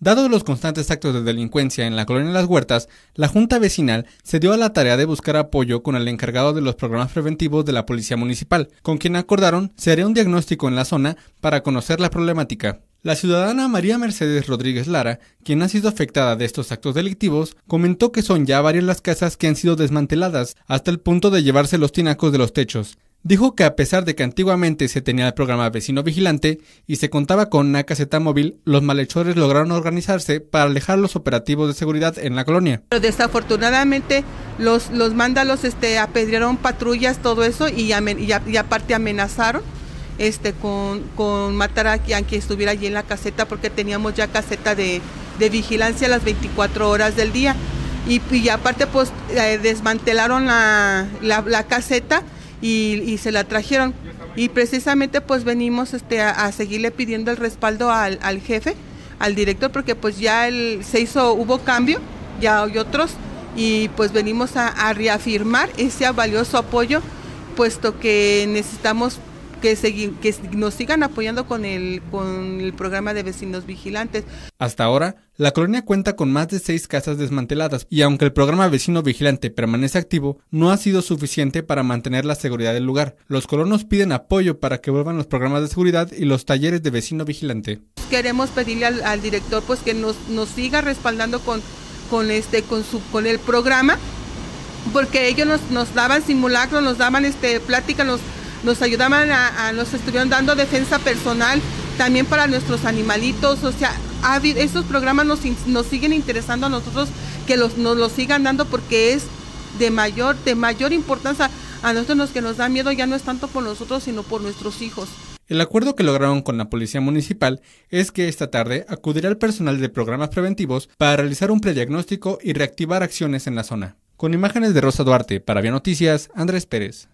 Dado los constantes actos de delincuencia en la colonia Las Huertas, la Junta Vecinal se dio a la tarea de buscar apoyo con el encargado de los programas preventivos de la Policía Municipal, con quien acordaron se un diagnóstico en la zona para conocer la problemática. La ciudadana María Mercedes Rodríguez Lara, quien ha sido afectada de estos actos delictivos, comentó que son ya varias las casas que han sido desmanteladas, hasta el punto de llevarse los tinacos de los techos. Dijo que a pesar de que antiguamente se tenía el programa Vecino Vigilante y se contaba con una caseta móvil, los malhechores lograron organizarse para alejar los operativos de seguridad en la colonia. Pero desafortunadamente los, los mándalos este, apedrearon patrullas, todo eso, y, aparte amenazaron este, con, matar a quien estuviera allí en la caseta porque teníamos ya caseta de, vigilancia las 24 horas del día. Y, aparte pues eh, desmantelaron la, la, la caseta y, se la trajeron. Y precisamente pues venimos este, a, seguirle pidiendo el respaldo al, jefe, al director, porque pues ya el, se hizo, hubo cambio, ya hay otros, y pues venimos a reafirmar ese valioso apoyo, puesto que necesitamos que, que nos sigan apoyando con el, con el programa de vecinos vigilantes. Hasta ahora, la colonia cuenta con más de seis casas desmanteladas y aunque el programa vecino vigilante permanece activo, no ha sido suficiente para mantener la seguridad del lugar. Los colonos piden apoyo para que vuelvan los programas de seguridad y los talleres de vecino vigilante. Queremos pedirle al, director pues que nos, nos siga respaldando con, con, este, con, su, con el programa porque ellos nos, nos daban simulacros, nos daban este, plática, nos nos ayudaban a, nos estuvieron dando defensa personal también para nuestros animalitos, o sea, esos programas nos, nos siguen interesando a nosotros que los, nos los sigan dando porque es de mayor, de mayor importancia. A nosotros los que nos da miedo ya no es tanto por nosotros, sino por nuestros hijos. El acuerdo que lograron con la Policía Municipal es que esta tarde acudirá el personal de programas preventivos para realizar un prediagnóstico y reactivar acciones en la zona. Con imágenes de Rosa Duarte, para Vía Noticias, Andrés Pérez.